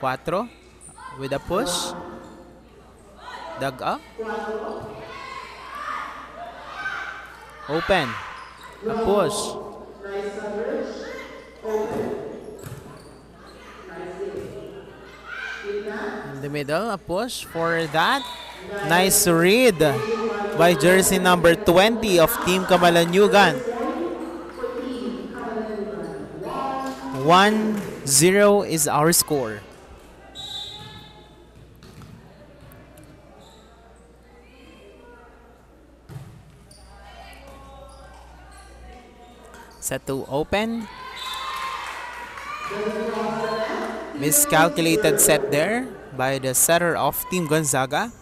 4 with a push. Dug up. Open. A push. In the middle, a push for that. Nice read by jersey number 20 of Team Camalaniugan. 1-0 is our score. Set to open. Miscalculated set there by the setter of Team Gonzaga.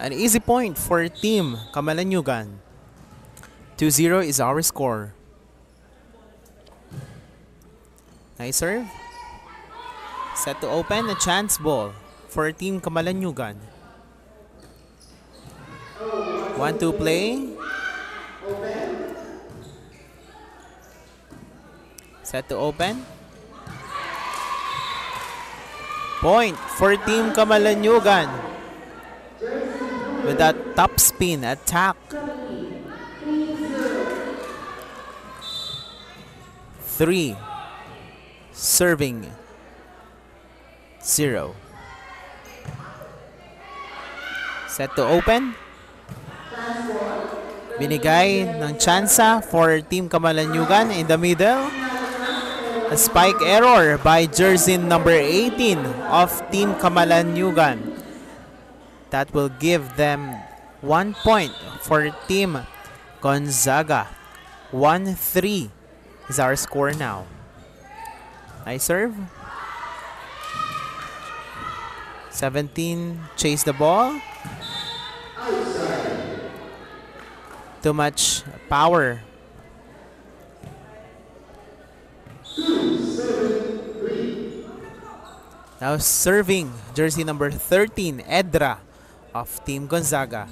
An easy point for Team Camalaniugan. 2-0 is our score. Nice serve. Set to open. A chance ball for Team Camalaniugan. 1-2 play. Set to open. Point for Team Kamalanyugan. With that top spin attack. Three. Serving. Zero. Set to open. Binigay ng tsansa for Team Kamalanyugan in the middle. A spike error by jersey number 18 of Team Camalaniugan. That will give them one point for Team Gonzaga. 1-3 is our score now. Nice serve. 17 chase the ball. Too much power Now serving jersey number 13, Edra of Team Gonzaga.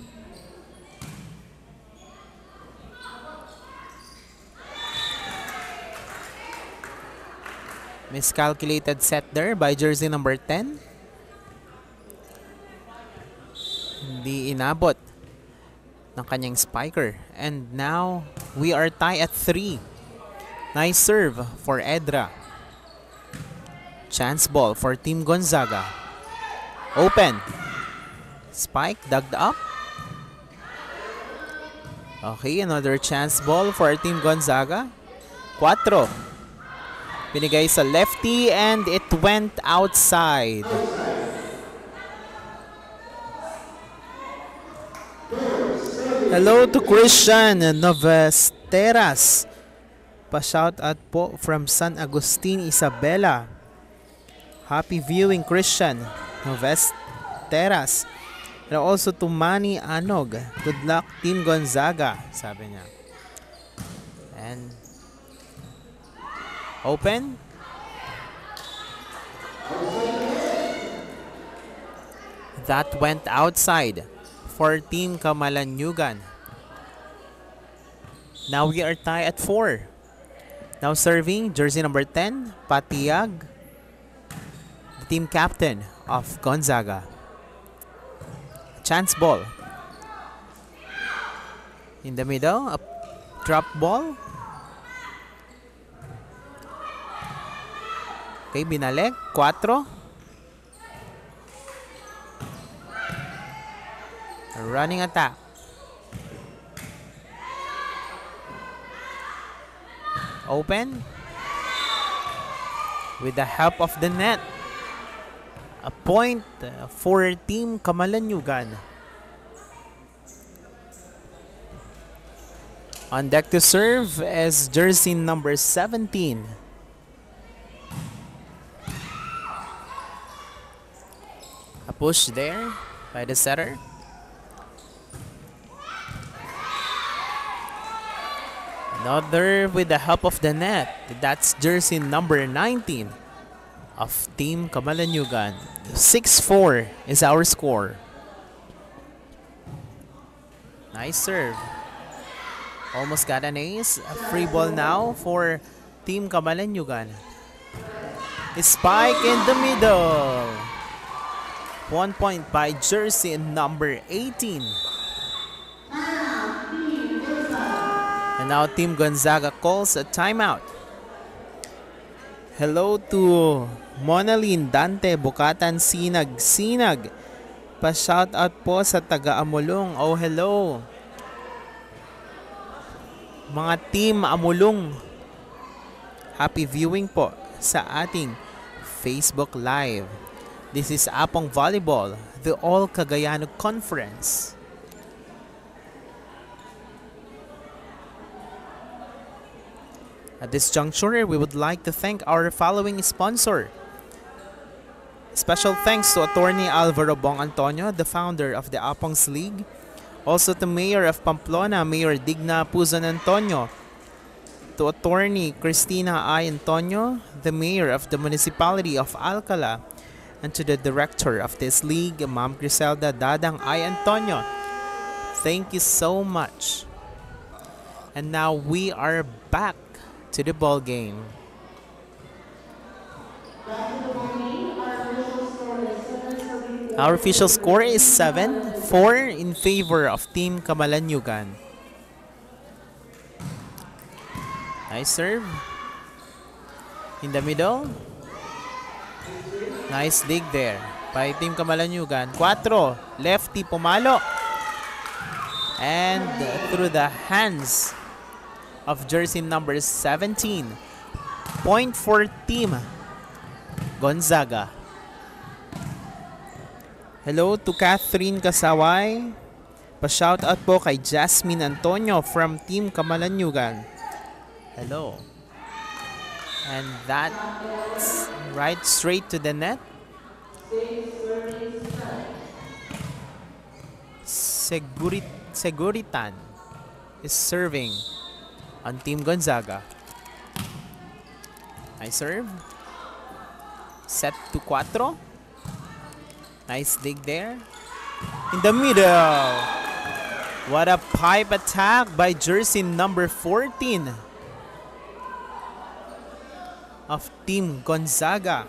Miscalculated set there by jersey number 10. Hindi inabot ng kanyang spiker. And now, we are tied at 3. Nice serve for Edra. Chance ball for Team Gonzaga. Open. Spike, dug up. Okay, another chance ball for Team Gonzaga. 4. Pinigay sa lefty and it went outside. Hello to Christian Novesteras. Pa-shout out po from San Agustin, Isabela. Happy viewing, Christian Novesteras. And also to Manny Anog. Good luck, Team Gonzaga, sabi niya. And open. That went outside for Team Kamalanyugan. Now we are tied at 4. Now serving jersey number 10, Patiag, team captain of Gonzaga. Chance ball. In the middle, a drop ball. Okay. 4. Running attack. Open. With the help of the net. A point uh, for Team Camalaniugan. On deck to serve is jersey number 17. A push there by the setter. Another with the help of the net. That's jersey number 19 of Team Camalaniugan. 6-4 is our score. Nice serve. Almost got an ace. A free ball now for Team Camalaniugan. Spike in the middle. One point by jersey number 18. And now Team Gonzaga calls a timeout. Hello to Monalyn Dante Bukatan Sinag Sinag. Pa-shoutout po sa taga Amulong. Oh, hello. Mga team Amulong. Happy viewing po sa ating Facebook Live. This is Apong Volleyball, the All Cagayano Conference. At this juncture, we would like to thank our following sponsor. Special thanks to Attorney Alvaro Bong Antonio, the founder of the Apongs League. Also to Mayor of Pamplona, Mayor Digna Puzon Antonio. To Attorney Cristina I. Antonio, the Mayor of the Municipality of Alcala. And to the Director of this league, Ma'am Griselda Dadang I. Antonio. Thank you so much. And now we are back to the ball game. Our official score is 7 4 in favor of Team Camalaniugan. Nice serve. In the middle. Nice dig there by Team Camalaniugan. 4. Lefty pumalo. And through the hands of jersey number 17. Point for Team Gonzaga. Hello to Catherine Kasaway. Pa-shoutout po kay Jasmine Antonio from Team Kamalanyugan. Hello. And that's right straight to the net. Segurit Seguritan is serving on Team Gonzaga. Nice serve. Set to 4. Nice dig there. In the middle. What a pipe attack by jersey number 14 of Team Gonzaga.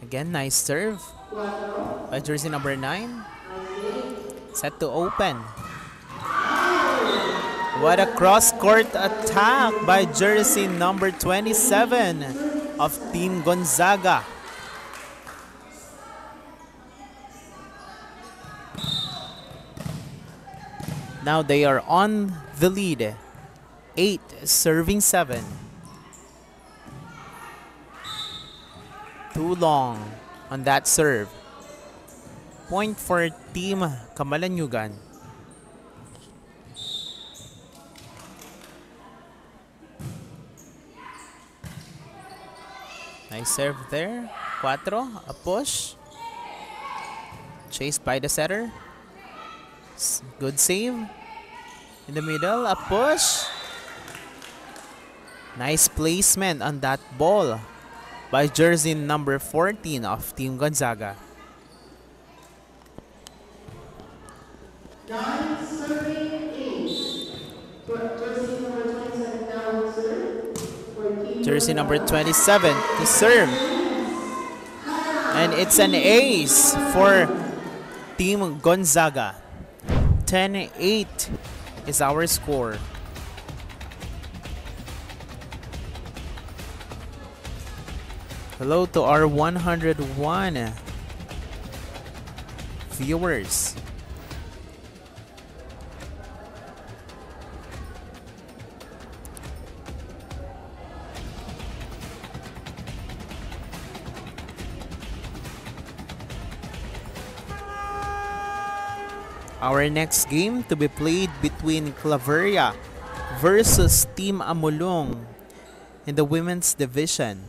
Again, nice serve by jersey number 9. Set to open. What a cross-court attack by jersey number 27 of Team Gonzaga. Now they are on the lead. 8 serving 7. Too long on that serve. Point for Team Camalaniugan. Nice serve there. Cuatro, a push. Chased by the setter. Good save. In the middle, a push. Nice placement on that ball by jersey number 14 of Team Gonzaga. Jersey number 27 to serve. And it's an ace for Team Gonzaga. 10-8 is our score. Hello to our 101 viewers. Our next game to be played between Claveria versus Team Amulong in the women's division.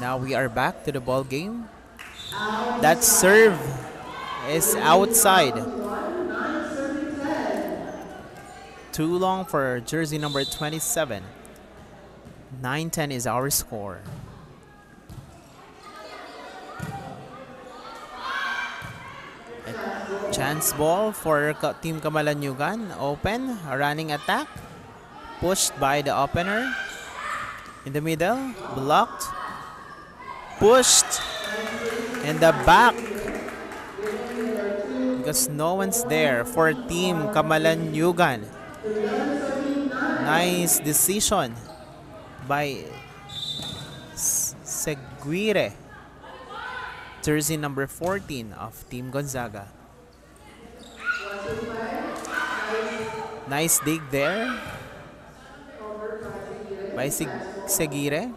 Now we are back to the ball game. That serve is outside. Too long for jersey number 27. 9-10 is our score. A chance ball for Team Camalaniugan. Open, running attack. Pushed by the opener. In the middle, blocked. Pushed. In the back. Because no one's there for Team Kamalan Camalaniugan. Nice decision by Seguire. Jersey number 14 of Team Gonzaga. Nice dig there by Seguire.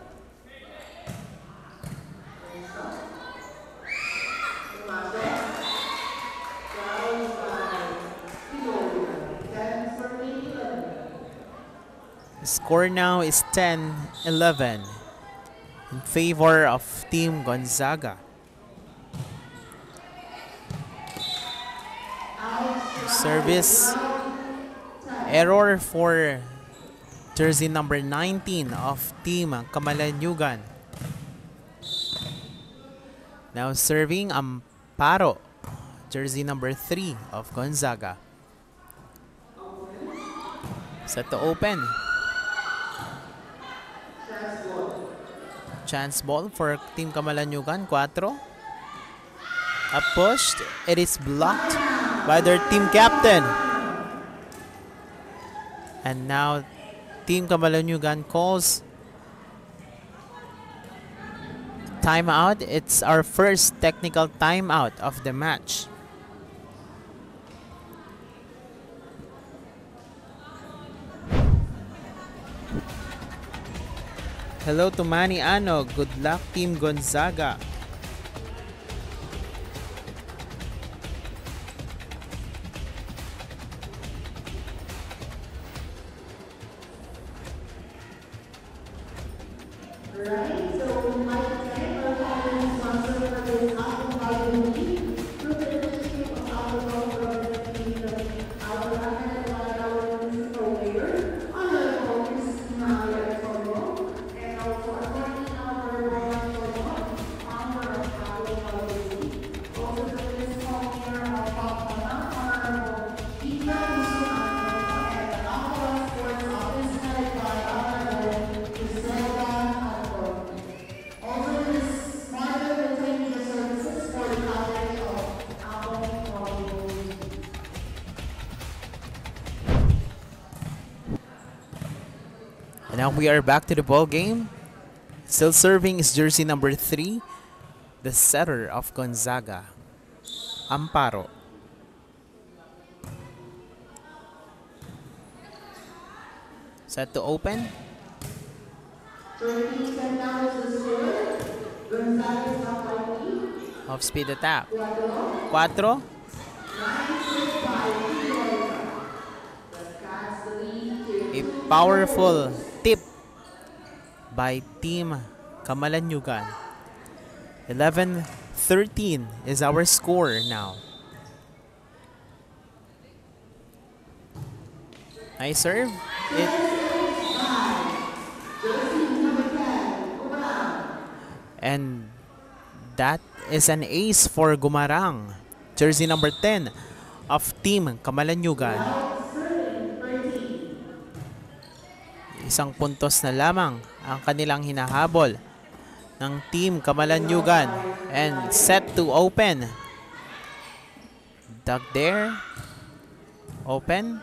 Score now is 10-11 in favor of Team Gonzaga. Service error for jersey number 19 of Team Camalaniugan. Now serving Amparo, jersey number 3 of Gonzaga. Set to open. Chance ball for Team Camalaniugan, 4. Up pushed. It is blocked by their team captain. And now Team Camalaniugan calls timeout. It's our first technical timeout of the match. Hello to Manny Ano. Good luck, Team Gonzaga. And now we are back to the ball game. Still serving is jersey number 3, the setter of Gonzaga, Amparo. Set to open. Off speed attack. 4. A powerful by Team Kamalanyugan. 11-13 is our score now. Nice serve. It and that is an ace for Gumarang. Jersey number 10 of Team Kamalanyugan. Isang puntos na lamang ang kanilang hinahabol ng Team Kamalanyugan and set to open. Dug there. Open.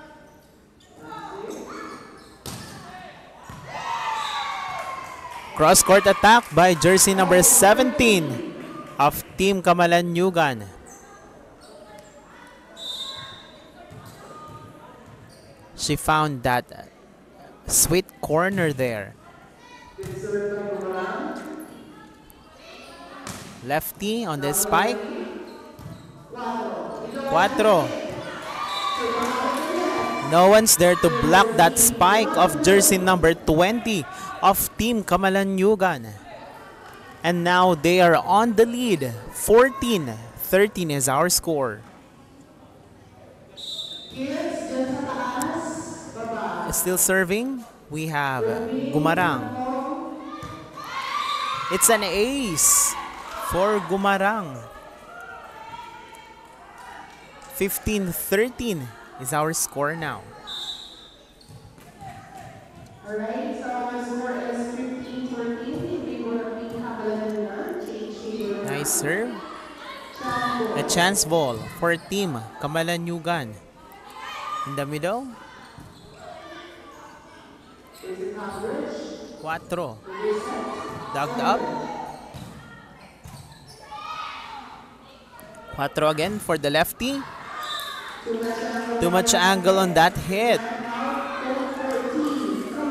Cross court attack by jersey number 17 of Team Kamalanyugan. She found that sweet corner there. Lefty on the spike. Cuatro. No one's there to block that spike of jersey number 20 of Team Camalaniugan. And now they are on the lead. 14 13 is our score. Still serving, we have Gumarang. It's an ace for Gumarang. 15-13 is our score now. Alright, so our score is 15-14 in favor of Team Camalaniugan. Nice serve. A chance ball for Team Camalaniugan. In the middle. Cuatro. Dug up. Cuatro again for the lefty. Too much angle on that hit.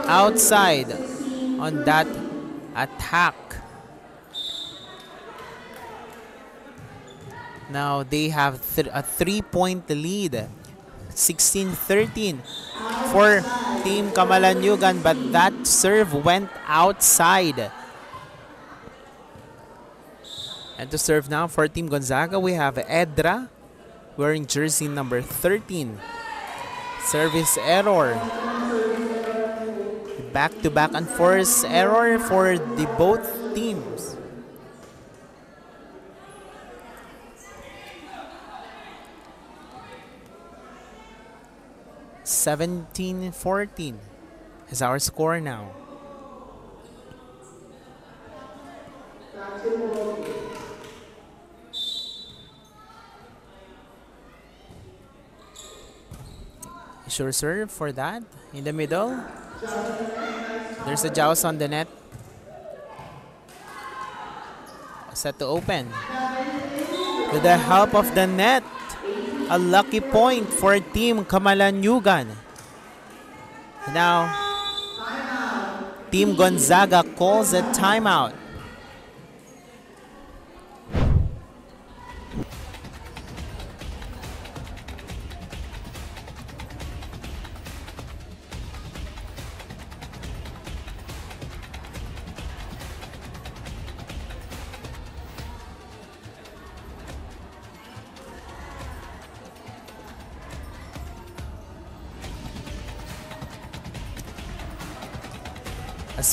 Outside on that attack. Now they have th- a three-point lead. 16-13 for Team Camalaniugan but that serve went outside. And to serve now for Team Gonzaga, we have Edra wearing jersey number 13. Service error. Back to back and force error for the both teams. Seventeen fourteen is our score now. Sure serve for that. In the middle. There's a joust on the net. Set to open. With the help of the net. A lucky point for Team Camalaniugan. Now, Team Gonzaga calls a timeout.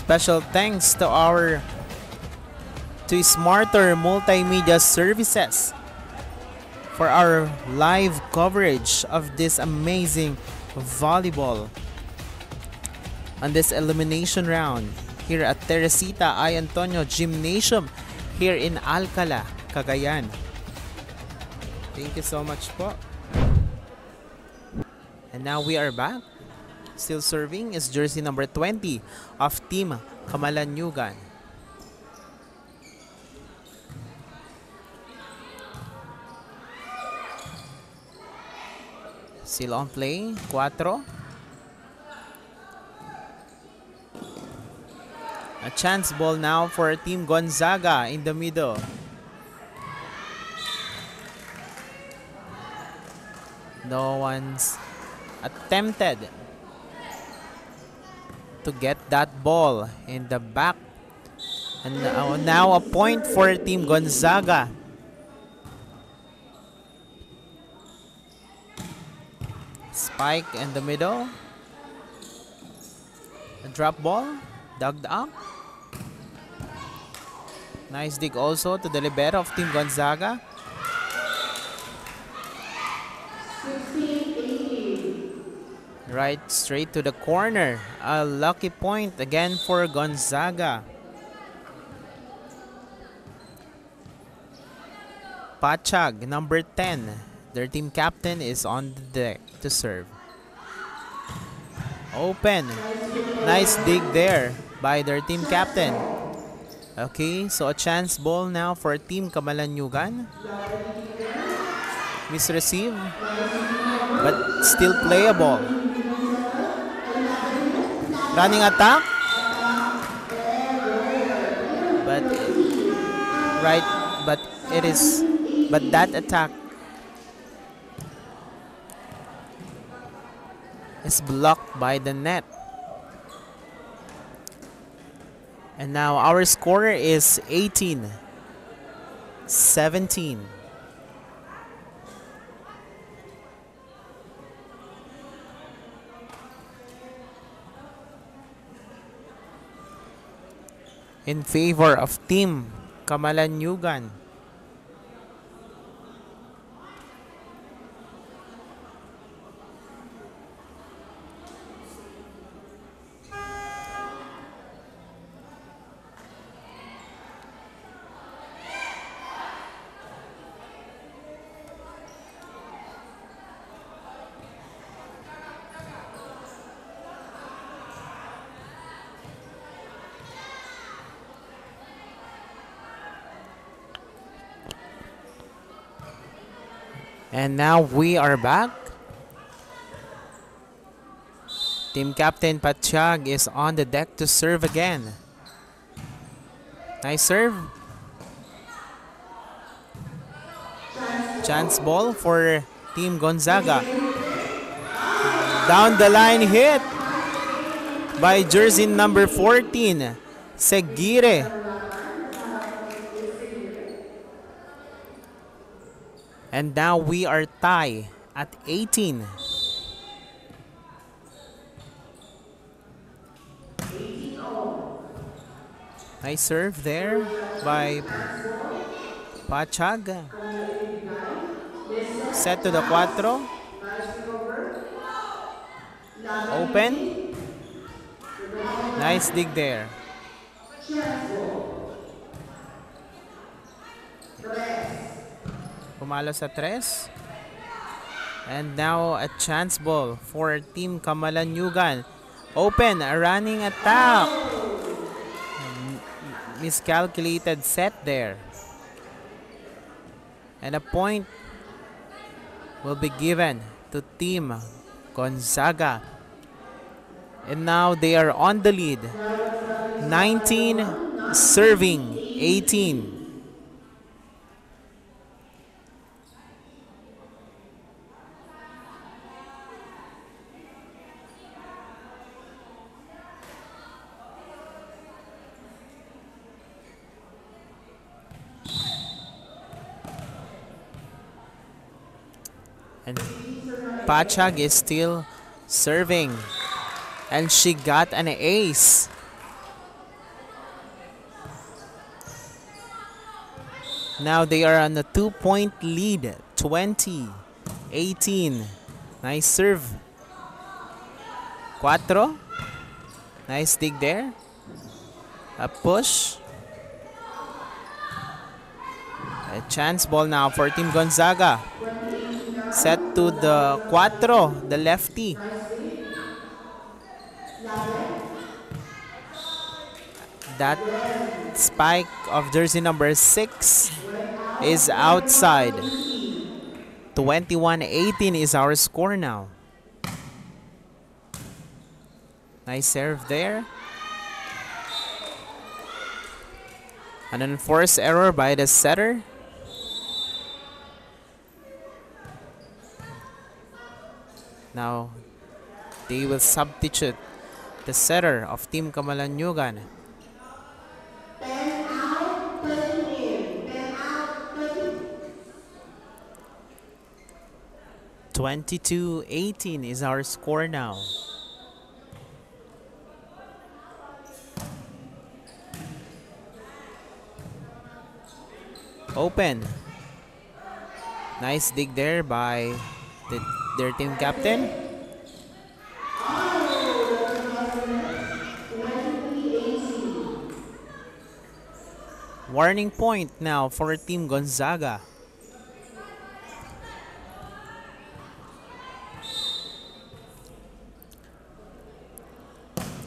Special thanks to our to Smarter Multimedia Services for our live coverage of this amazing volleyball on this elimination round here at Teresita I. Antonio Gymnasium here in Alcala, Cagayan. Thank you so much po. And now we are back. Still serving is jersey number 20 of Team Camalaniugan. Still on play, 4. A chance ball now for Team Gonzaga in the middle. No one's attempted to get that ball in the back. And now, a point for Team Gonzaga. Spike in the middle. A drop ball. Dug up. Nice dig also to the libero of Team Gonzaga. Right straight to the corner. A lucky point again for Gonzaga. Pachag, number 10. Their team captain is on the deck to serve. Open. Nice dig there by their team captain. Okay, so a chance ball now for Team Camalaniugan. Misreceive, but still playable. Running attack. But right, but it is, but that attack is blocked by the net. And now our score is 18 17. In favor of Team Kamalanyugan. And now we are back. Team Captain Pachag is on the deck to serve again. Nice serve. Chance ball for Team Gonzaga. Down the line hit by jersey number 14, Seguire. And now we are tie at 18. Nice serve there by Pachag. Set to the cuatro. Open. Nice dig there. Pumalo sa tres. And now a chance ball for Team Camalaniugan. Open, a running attack. Miscalculated set there. And a point will be given to Team Gonzaga. And now they are on the lead. 19 serving 18. Pachag is still serving. And she got an ace. Now they are on a two point lead 20 18. Nice serve. Cuatro. Nice dig there. A push. A chance ball now for Team Gonzaga. Set to the cuatro, the lefty. That spike of jersey number 6 is outside. 21-18 is our score now. Nice serve there. An enforced error by the setter. Now, they will substitute the setter of Team Camalaniugan. Pen out, 30 in. Pen out, 30. 22-18 is our score now. Open. Nice dig there by the, their team captain. Warning point now for Team Gonzaga.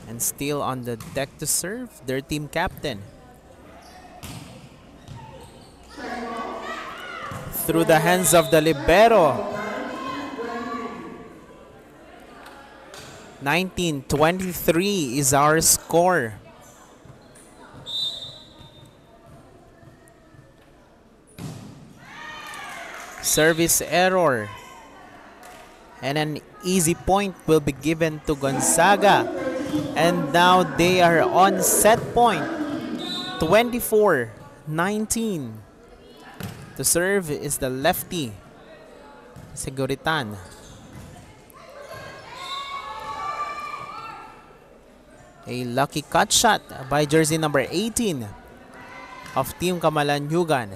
And still on the deck to serve, their team captain. Through the hands of the libero. 19-23 is our score. Service error. And an easy point will be given to Gonzaga. And now they are on set point. 24-19. To serve is the lefty, Seguritan. A lucky cut shot by jersey number 18 of Team Camalaniugan.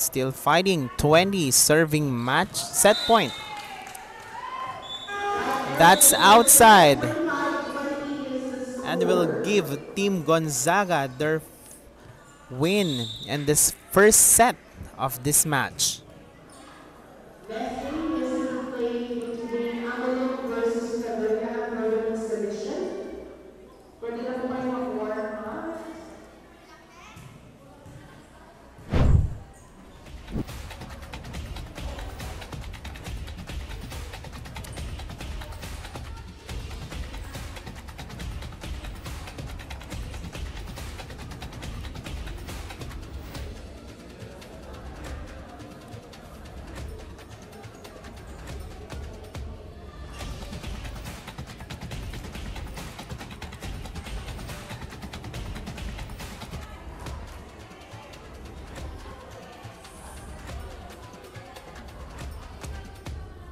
Still fighting 20 serving match set point. That's outside. And will give Team Gonzaga their win in this first set of this match.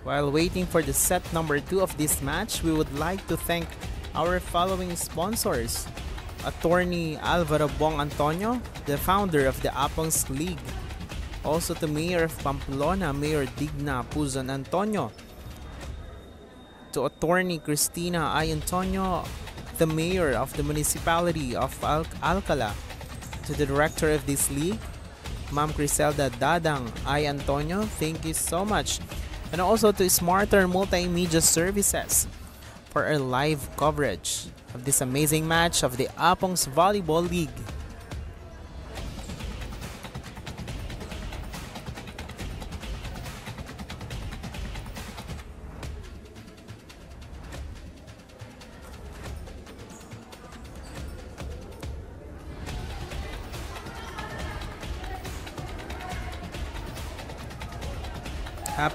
While waiting for the set number 2 of this match, we would like to thank our following sponsors. Attorney Alvaro Bong Antonio, the founder of the Apongs League. Also to Mayor of Pamplona, Mayor Digna Puzon Antonio. To Attorney Cristina I. Antonio, the Mayor of the Municipality of Al- Alcala. To the Director of this league, Ma'am Criselda Dadang I. Antonio, thank you so much and also to Smarter Multimedia Services for our live coverage of this amazing match of the Apongs Volleyball League.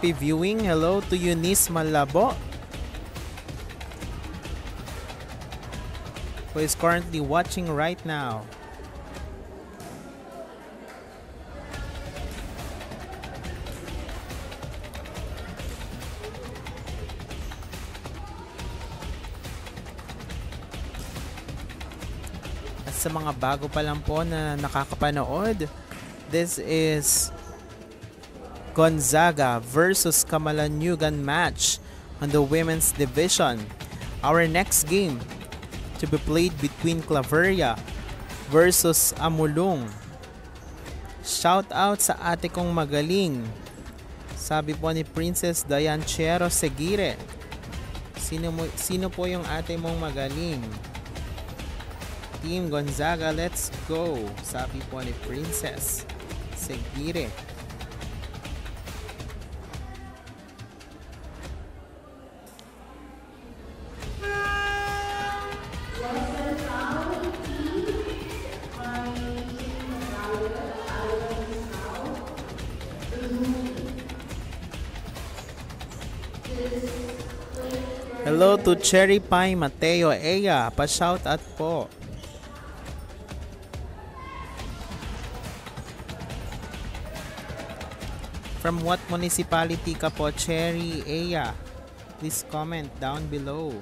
Happy viewing. Hello to Eunice Malabo. Who is currently watching right now. At sa mga bago pa lang po na nakakapanood, this is Gonzaga versus Kamalanyugan match on the women's division. Our next game to be played between Claveria versus Amulong. Shout out sa ate kong magaling. Sabi po ni Princess Dayan Chero Segire. Sino, mo, sino po yung ate mong magaling? Team Gonzaga, let's go. Sabi po ni Princess Segire. To Cherry Pie Mateo Eya. Pa-shout out po. From what municipality ka po, Cherry Eya? Please comment down below.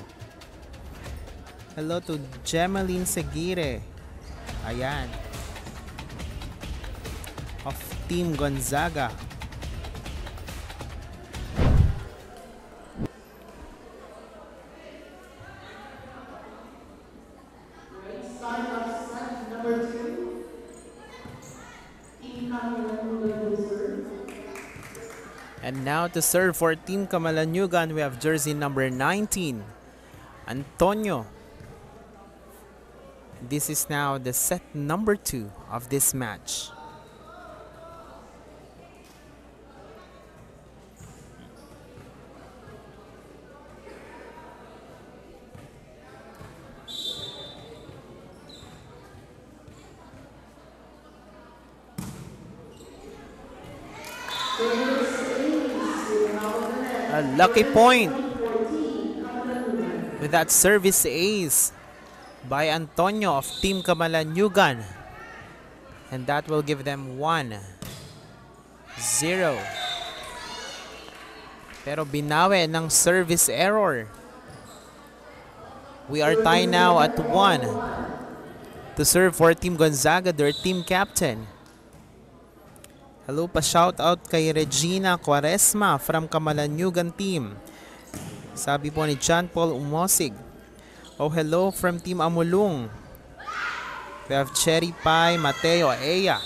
Hello to Gemaline Segire. Ayan. Of Team Gonzaga. And now to serve for Team Camalaniugan, we have jersey number 19, Antonio. This is now the set number 2 of this match. Lucky point with that service ace by Antonio of Team Kamalanyugan. And that will give them 1 0. Pero binawi ng service error. We are tied now at 1 to serve for Team Gonzaga, their team captain. Hello pa shout out kay Regina Quaresma from Kamalanyugan team. Sabi po ni John Paul Umosig. Oh hello from Team Amulung. We have Cherry Pie, Mateo, Eya.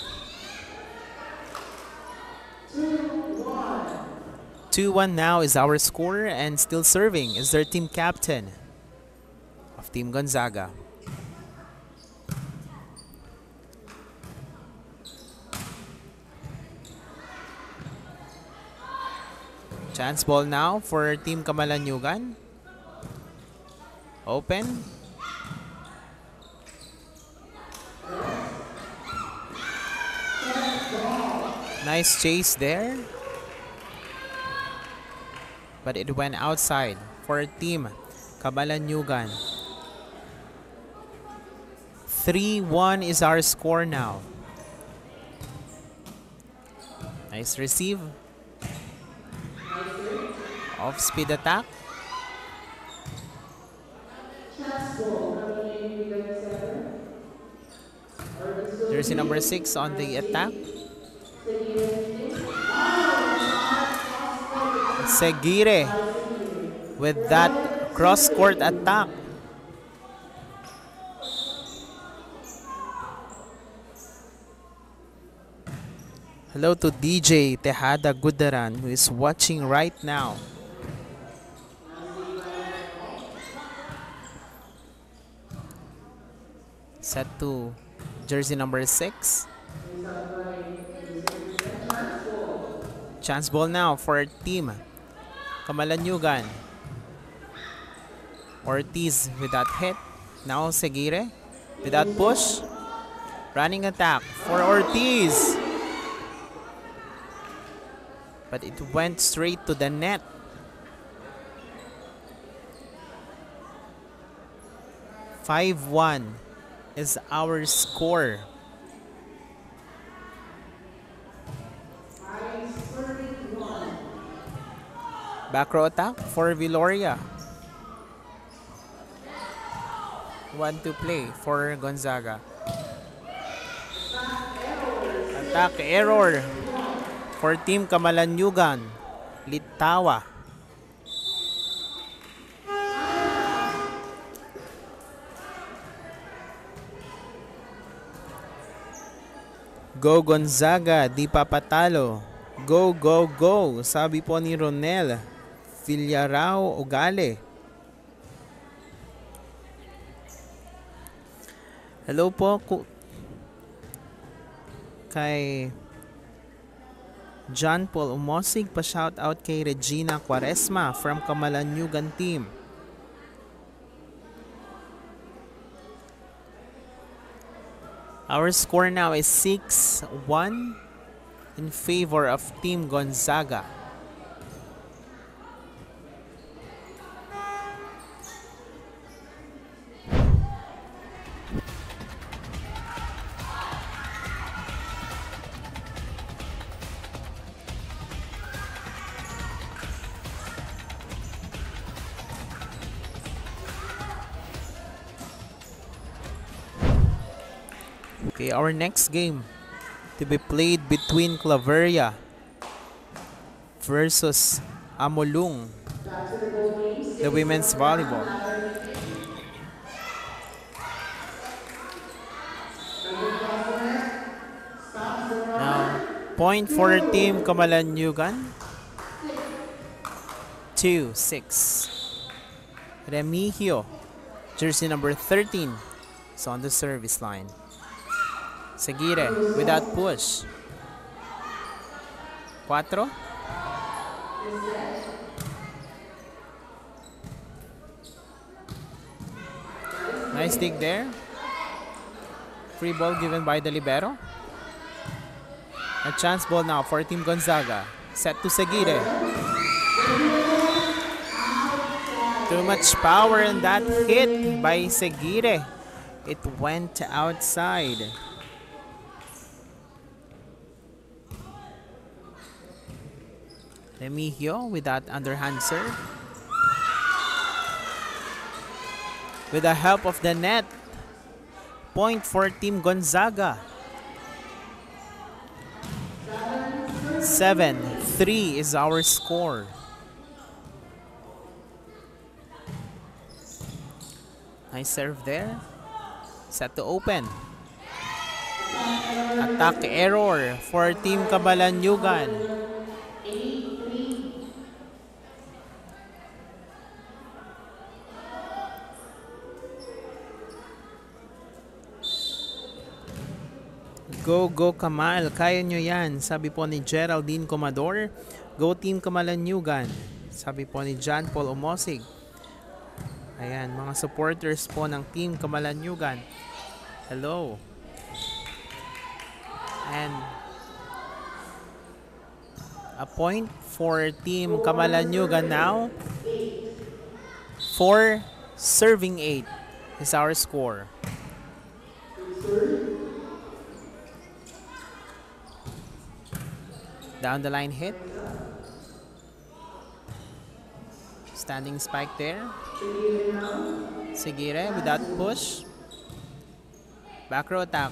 2-1 now is our score and still serving is their team captain of Team Gonzaga. Chance ball now for Team Camalaniugan. Open. Nice chase there. But it went outside for Team Camalaniugan. 3-1 is our score now. Nice receive. Off speed attack. Jersey number 6 on the attack. Seguire with that cross court attack. Hello to DJ Tejada Gudaran who is watching right now. Set to jersey number 6. Chance ball now for team Kamalanyugan. Ortiz with that hit. Now Seguire with that push. Running attack for Ortiz. But it went straight to the net. Five one is our score. Back row attack for Viloria. One to play for Gonzaga. Attack error for Team Camalaniugan. Litawa. Go Gonzaga, di papatalo. Go, go, go, sabi po ni Ronel. Villarao Ugale. Hello po kay John Paul Umosig pa shout out kay Regina Quaresma from Kamalanyugan team. Our score now is 6-1 in favor of Team Gonzaga. Okay, our next game to be played between Claveria versus Amulung, the women's volleyball. Now, point for team Camalaniugan. 2 6. Remigio, jersey number 13, is on the service line. Seguire with that push. 4. Nice dig there. Free ball given by the libero. A chance ball now for Team Gonzaga. Set to Seguire. Too much power in that hit by Seguire. It went outside. Remigio with that underhand serve. With the help of the net. Point for Team Gonzaga. 7-3 is our score. Nice serve there. Set to open. Attack error for Team Camalaniugan. Go, go Kamal. Kaya nyo yan. Sabi po ni Geraldine Comador. Go Team Kamalanyugan. Sabi po ni John Paul Umosig. Ayan, mga supporters po ng Team Kamalanyugan. Hello. And a point for Team Kamalanyugan now. For serving 8 is our score. Down the line hit. Standing spike there. Seguire with that push. Back row attack.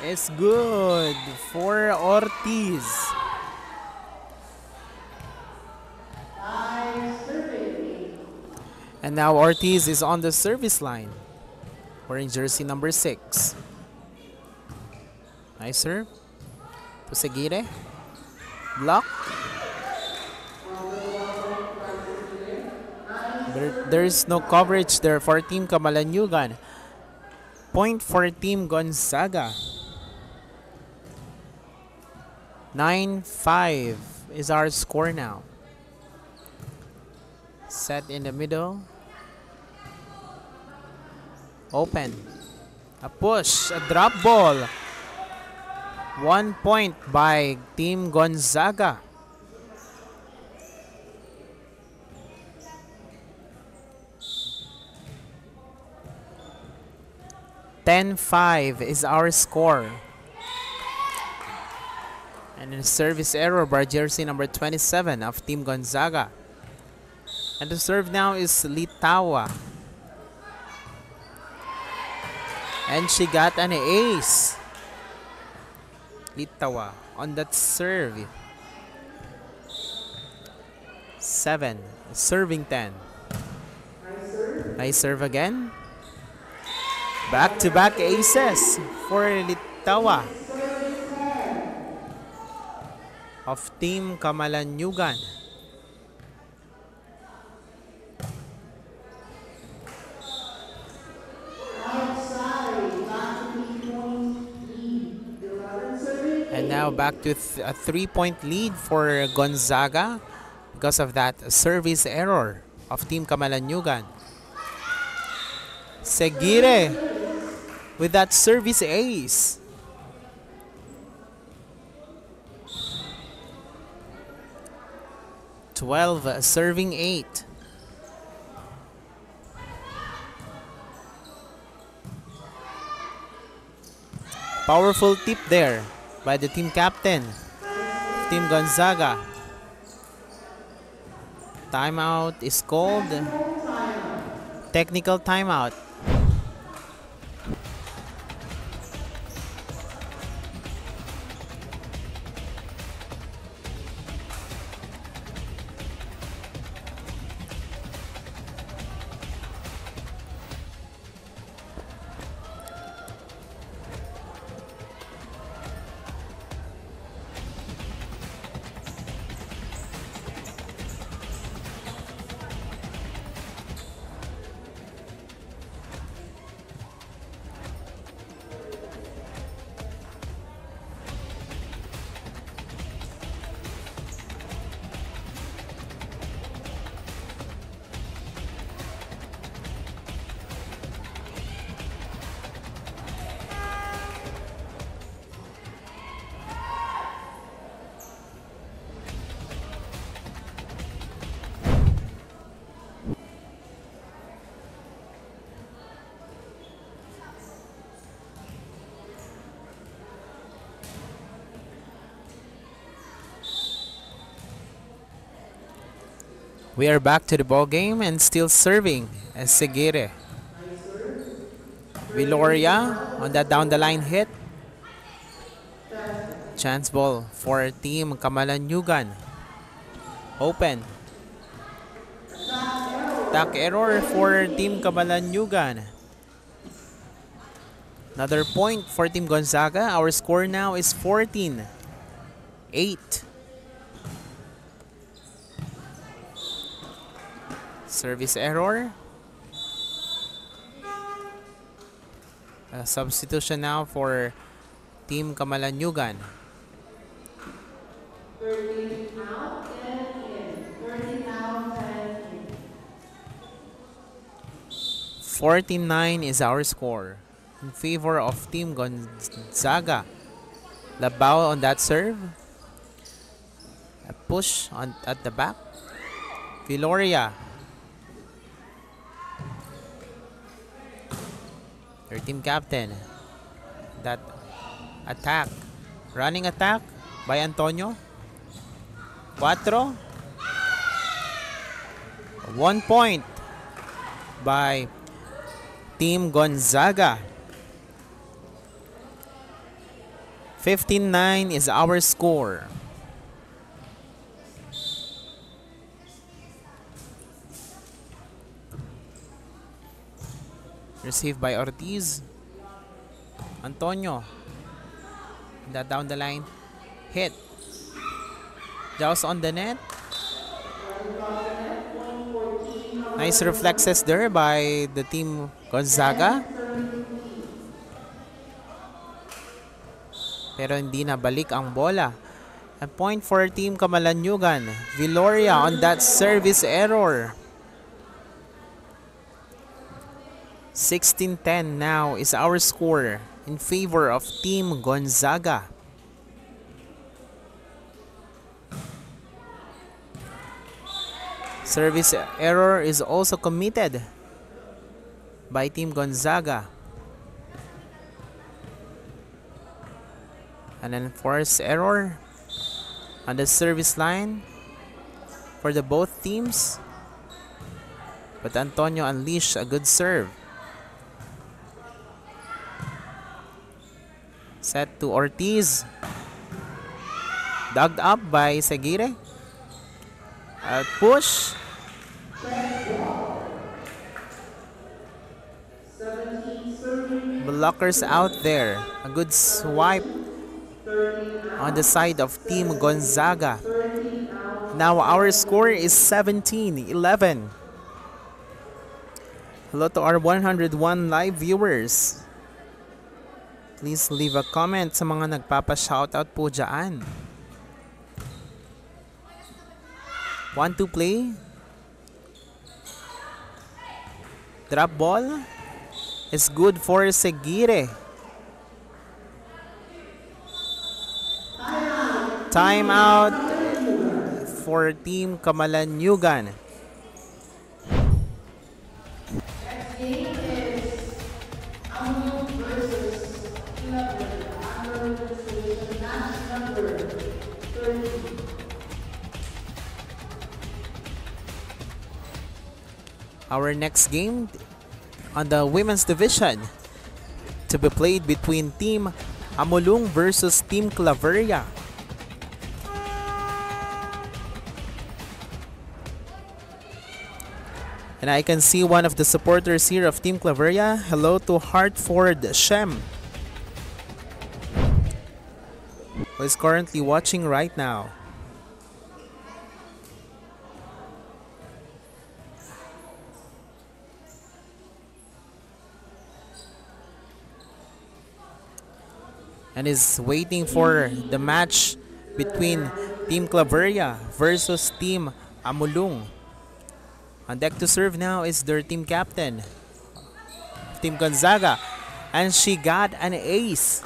It's good for Ortiz. And now Ortiz is on the service line. Wearing jersey number 6. Nice serve. Pusagire. Block. There, is no coverage there for Team Camalaniugan. Point for Team Gonzaga. 9-5 is our score now. Set in the middle. Open. A push. A drop ball. One point by Team Gonzaga. Ten five is our score. And a service error by jersey number 27 of Team Gonzaga. And the serve now is Litawa. And she got an ace. Litawa on that serve. 7. Serving 10. Nice serve again. Back to back aces for Litawa of Team Kamalanyugan. Now back to th a three-point lead for Gonzaga because of that service error of Team Camalaniugan. Seguire with that service ace. Twelve uh, serving eight. Powerful tip there by the team captain, Team Gonzaga. Timeout is called. Technical timeout. We are back to the ball game and still serving as Seguire. Viloria on that down the line hit. Chance ball for team Camalaniugan. Open. Tack error for team Camalaniugan. Another point for team Gonzaga. Our score now is 14. 8. Service error. A substitution now for Team Camalaniugan. 13 out, 10 in. 13 out, 10 in. 49 is our score in favor of Team Gonzaga. Labao on that serve. A push on at the back. Viloria. Their team captain. That attack. Running attack by Antonio. Cuatro. One point by Team Gonzaga. 15-9 is our score. Received by Ortiz. Antonio. That down the line. Hit. Jaws on the net. Nice reflexes there by the team Gonzaga. Pero hindi na balik ang bola. A point for team Kamalanyugan. Viloria on that service error. 16-10 now is our score in favor of team Gonzaga. Service error is also committed by Team Gonzaga. And an enforced error on the service line for the both teams. But Antonio unleashed a good serve. Set to Ortiz. Dug up by Seguire. A push. Blockers out there. A good swipe on the side of Team Gonzaga. Now our score is 17-11. Hello to our 101 live viewers. Please leave a comment sa mga nagpapa-shoutout po dyan. Want to play? Drop ball is good for Seguire. Time out for Team Kamalanyugan. Our next game on the women's division to be played between Team Amulung versus Team Claveria. And I can see one of the supporters here of Team Claveria. Hello to Hartford Shem. Who is currently watching right now. And is waiting for the match between Team Claveria versus Team Amulung. On deck to serve now is their team captain, Team Gonzaga, and she got an ace.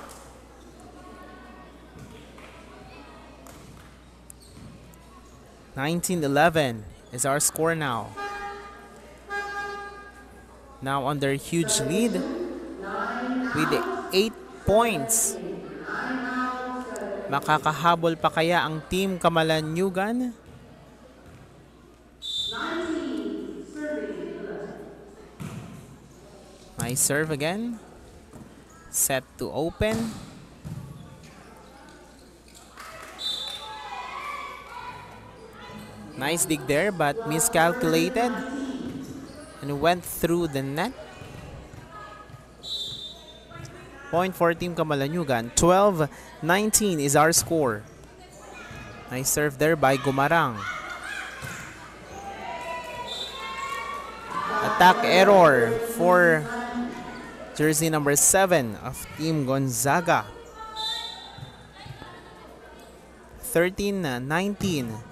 Nineteen eleven is our score now. Now on their huge lead with eight points. Makakahabol pa kaya ang Team Kamalanyugan? My serve again. Set to open. Nice dig there but miscalculated and went through the net. Point for Team Kamalanyugan. 12-19 is our score. Nice serve there by Gumarang. Attack error for jersey number 7 of Team Gonzaga. 13-19.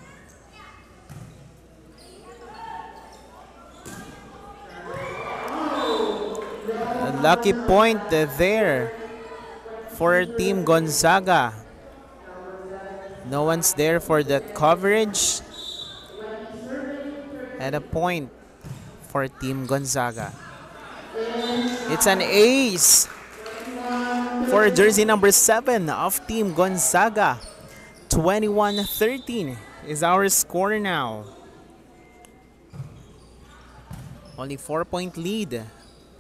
Lucky point eh, there for Team Gonzaga. No one's there for that coverage. And a point for Team Gonzaga. It's an ace for jersey number 7 of Team Gonzaga. 21-13 is our score now. Only 4 point lead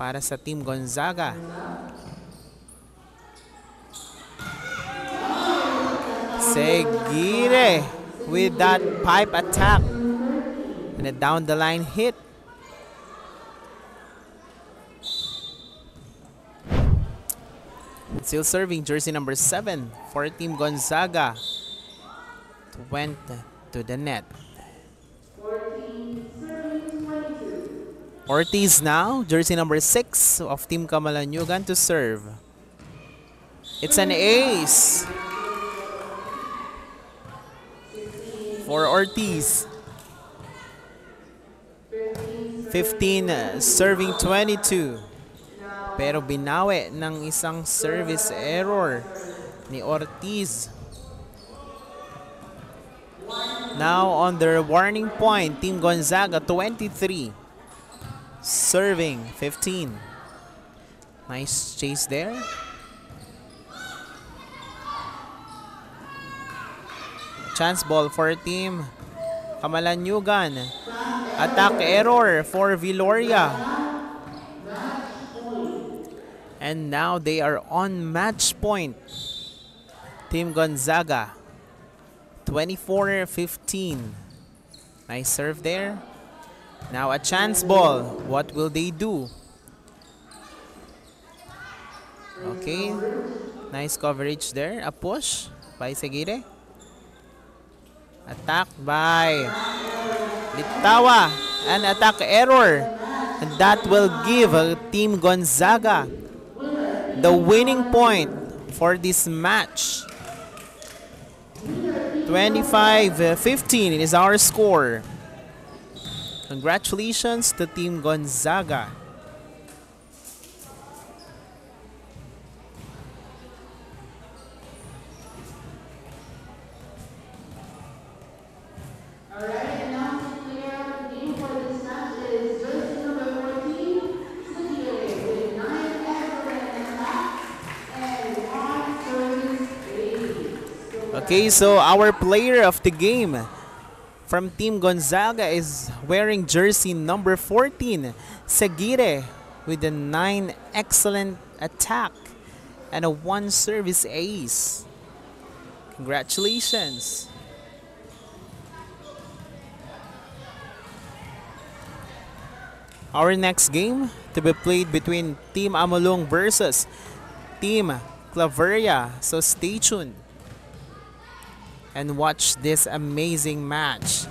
para sa Team Gonzaga. Seguire with that pipe attack and a down the line hit. Still serving jersey number 7 for Team Gonzaga. Went to the net. Ortiz now, jersey number 6 of Team Kamalanyugan to serve. It's an ace for Ortiz. 15 uh, serving 22. Pero binawi ng isang service error ni Ortiz. Now on their warning point, Team Gonzaga 23. Serving 15. Nice chase there. Chance ball for Team Camalaniugan. Attack error for Viloria. And now they are on match point. Team Gonzaga. 24-15. Nice serve there. Now a chance ball. What will they do? Okay. Nice coverage there. A push by Seguire. Attack by Litawa. An attack error. And that will give Team Gonzaga the winning point for this match. 25-15 is our score. Congratulations to Team Gonzaga. Alright, and now to clear out the game for this match is jersey number 14, Seguire, with 9 excellent attacks and 1 service ace. Okay, so our player of the game from Team Gonzaga is wearing jersey number 14, Seguire, with a 9 excellent attack and a 1 service ace. Congratulations. Our next game to be played between Team Amulung versus Team Claveria. So stay tuned and watch this amazing match.